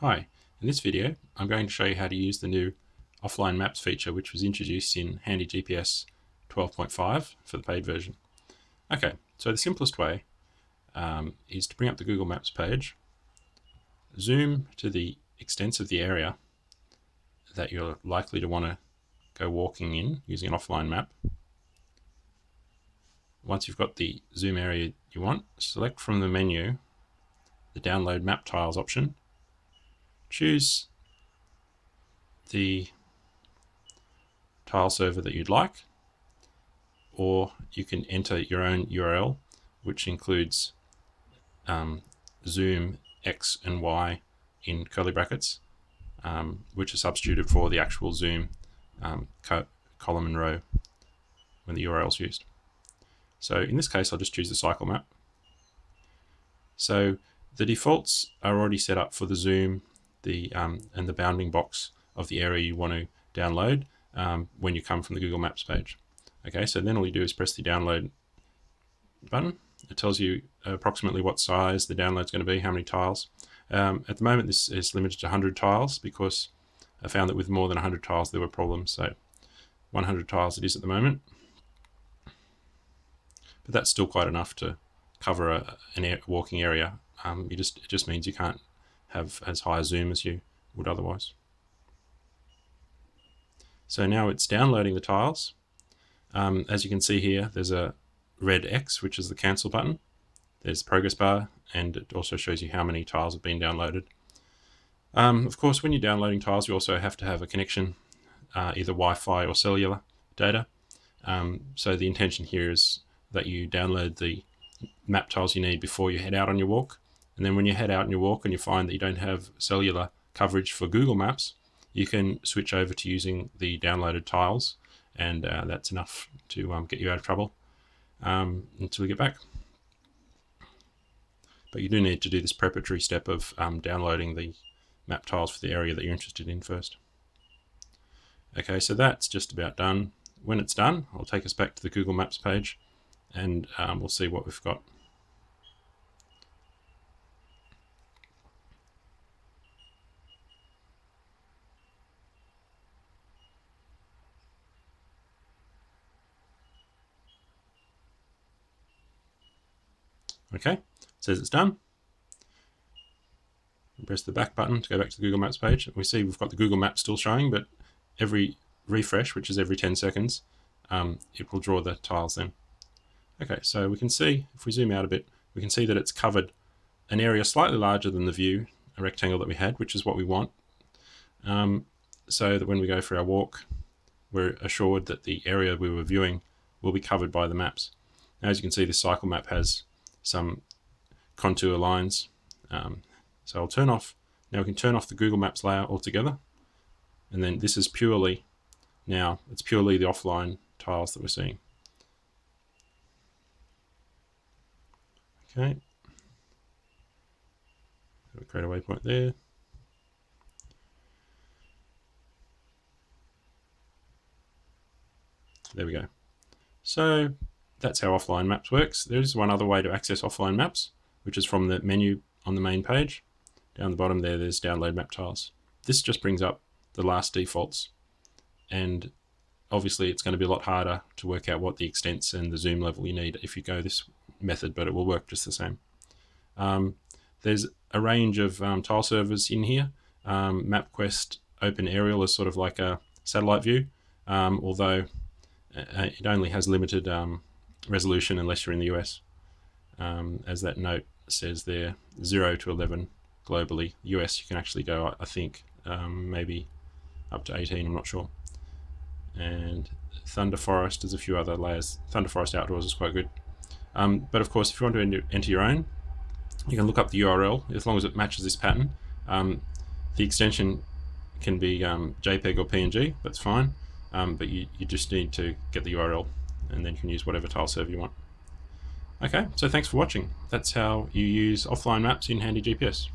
Hi, in this video I'm going to show you how to use the new offline maps feature which was introduced in Handy GPS 12.5 for the paid version. Okay, so the simplest way um, is to bring up the Google Maps page, zoom to the extents of the area that you're likely to want to go walking in using an offline map. Once you've got the zoom area you want, select from the menu the download map tiles option choose the tile server that you'd like, or you can enter your own URL, which includes um, Zoom X and Y in curly brackets, um, which are substituted for the actual Zoom um, co column and row when the URL is used. So in this case, I'll just choose the cycle map. So the defaults are already set up for the Zoom the um, and the bounding box of the area you want to download um, when you come from the Google Maps page. Okay, so then all you do is press the download button. It tells you approximately what size the download is going to be, how many tiles. Um, at the moment, this is limited to 100 tiles because I found that with more than 100 tiles there were problems. So 100 tiles it is at the moment. But that's still quite enough to cover a, an walking area. Um, you just it just means you can't have as high a zoom as you would otherwise. So now it's downloading the tiles. Um, as you can see here, there's a red X, which is the cancel button. There's the progress bar, and it also shows you how many tiles have been downloaded. Um, of course, when you're downloading tiles, you also have to have a connection, uh, either Wi-Fi or cellular data. Um, so the intention here is that you download the map tiles you need before you head out on your walk. And then when you head out and you walk and you find that you don't have cellular coverage for Google Maps, you can switch over to using the downloaded tiles, and uh, that's enough to um, get you out of trouble um, until we get back. But you do need to do this preparatory step of um, downloading the map tiles for the area that you're interested in first. Okay, so that's just about done. When it's done, I'll take us back to the Google Maps page and um, we'll see what we've got. Okay, says it's done. Press the back button to go back to the Google Maps page. We see we've got the Google Maps still showing, but every refresh, which is every 10 seconds, um, it will draw the tiles then. Okay, so we can see, if we zoom out a bit, we can see that it's covered an area slightly larger than the view, a rectangle that we had, which is what we want. Um, so that when we go for our walk, we're assured that the area we were viewing will be covered by the maps. Now, as you can see, this cycle map has some contour lines. Um, so I'll turn off, now we can turn off the Google Maps layer altogether. And then this is purely, now it's purely the offline tiles that we're seeing. Okay. So create a waypoint there. There we go. So that's how offline maps works. There's one other way to access offline maps, which is from the menu on the main page. Down the bottom there, there's download map tiles. This just brings up the last defaults. And obviously it's going to be a lot harder to work out what the extents and the zoom level you need if you go this method, but it will work just the same. Um, there's a range of um, tile servers in here. Um, MapQuest Open Aerial is sort of like a satellite view, um, although uh, it only has limited um, resolution unless you're in the US. Um, as that note says there, 0 to 11 globally. US, you can actually go, I think, um, maybe up to 18, I'm not sure. And Thunderforest, there's a few other layers. Thunderforest Outdoors is quite good. Um, but of course, if you want to enter your own, you can look up the URL as long as it matches this pattern. Um, the extension can be um, JPEG or PNG, that's fine. Um, but you, you just need to get the URL and then you can use whatever tile server you want. Okay, so thanks for watching. That's how you use offline maps in Handy GPS.